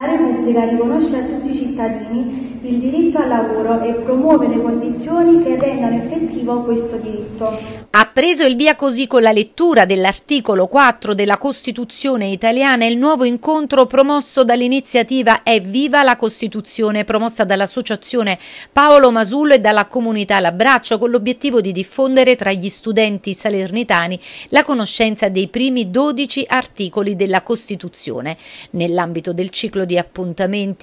La Repubblica riconosce a tutti i cittadini il diritto al lavoro e promuove le condizioni che rendano effettivo questo diritto. Ha preso il via così con la lettura dell'articolo 4 della Costituzione italiana il nuovo incontro promosso dall'iniziativa È Viva la Costituzione, promossa dall'associazione Paolo Masullo e dalla comunità L'Abbraccio, con l'obiettivo di diffondere tra gli studenti salernitani la conoscenza dei primi 12 articoli della Costituzione. Nell'ambito del ciclo di appuntamenti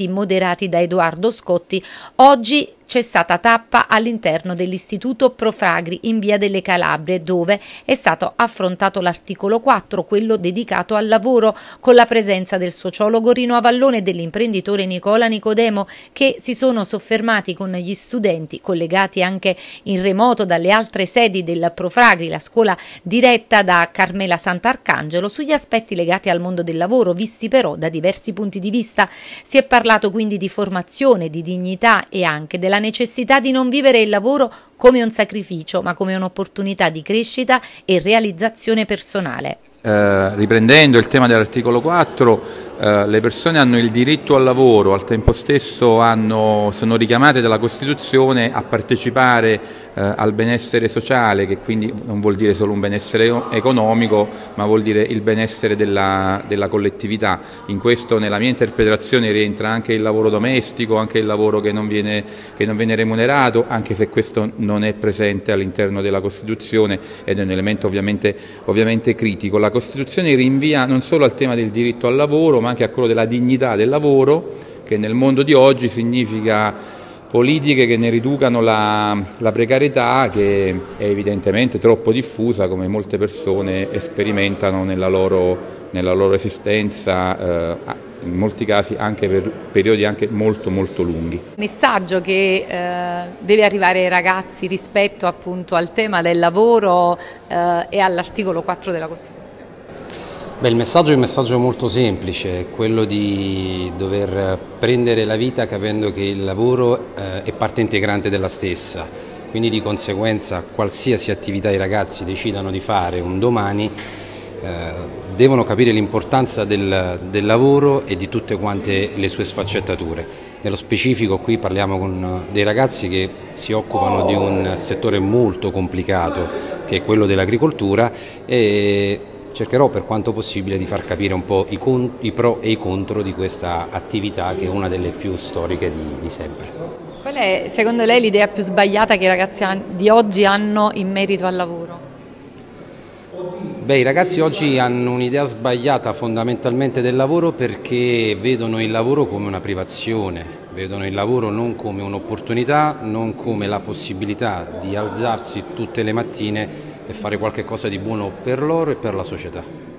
moderati da Edoardo Scotti, oggi c'è stata tappa all'interno dell'Istituto Profragri in via delle Calabrie dove è stato affrontato l'articolo 4, quello dedicato al lavoro, con la presenza del sociologo Rino Avallone e dell'imprenditore Nicola Nicodemo che si sono soffermati con gli studenti collegati anche in remoto dalle altre sedi del Profragri, la scuola diretta da Carmela Sant'Arcangelo, sugli aspetti legati al mondo del lavoro, visti però da diversi punti di vista. Si è parlato quindi di formazione, di dignità e anche della la necessità di non vivere il lavoro come un sacrificio, ma come un'opportunità di crescita e realizzazione personale. Eh, riprendendo il tema dell'articolo 4, eh, le persone hanno il diritto al lavoro, al tempo stesso hanno, sono richiamate dalla Costituzione a partecipare eh, al benessere sociale, che quindi non vuol dire solo un benessere economico, ma vuol dire il benessere della, della collettività. In questo, nella mia interpretazione, rientra anche il lavoro domestico, anche il lavoro che non viene, che non viene remunerato, anche se questo non è presente all'interno della Costituzione ed è un elemento ovviamente, ovviamente critico. La Costituzione rinvia non solo al tema del diritto al lavoro, ma anche a quello della dignità del lavoro, che nel mondo di oggi significa politiche che ne riducano la, la precarietà che è evidentemente troppo diffusa come molte persone sperimentano nella loro, nella loro esistenza, eh, in molti casi anche per periodi anche molto molto lunghi. Messaggio che eh, deve arrivare ai ragazzi rispetto appunto al tema del lavoro eh, e all'articolo 4 della Costituzione. Beh, il messaggio è un messaggio molto semplice, quello di dover prendere la vita capendo che il lavoro eh, è parte integrante della stessa, quindi di conseguenza qualsiasi attività i ragazzi decidano di fare un domani eh, devono capire l'importanza del, del, lavoro e di tutte quante le sue sfaccettature. Nello specifico qui parliamo con dei ragazzi che si occupano di un settore molto complicato che è quello dell'agricoltura e cercherò per quanto possibile di far capire un po' i, i pro e i contro di questa attività che è una delle più storiche di, di sempre. Qual è secondo lei l'idea più sbagliata che i ragazzi di oggi hanno in merito al lavoro? Beh, i ragazzi oggi hanno un'idea sbagliata fondamentalmente del lavoro perché vedono il lavoro come una privazione, vedono il lavoro non come un'opportunità, non come la possibilità di alzarsi tutte le mattine e fare qualcosa di buono per loro e per la società.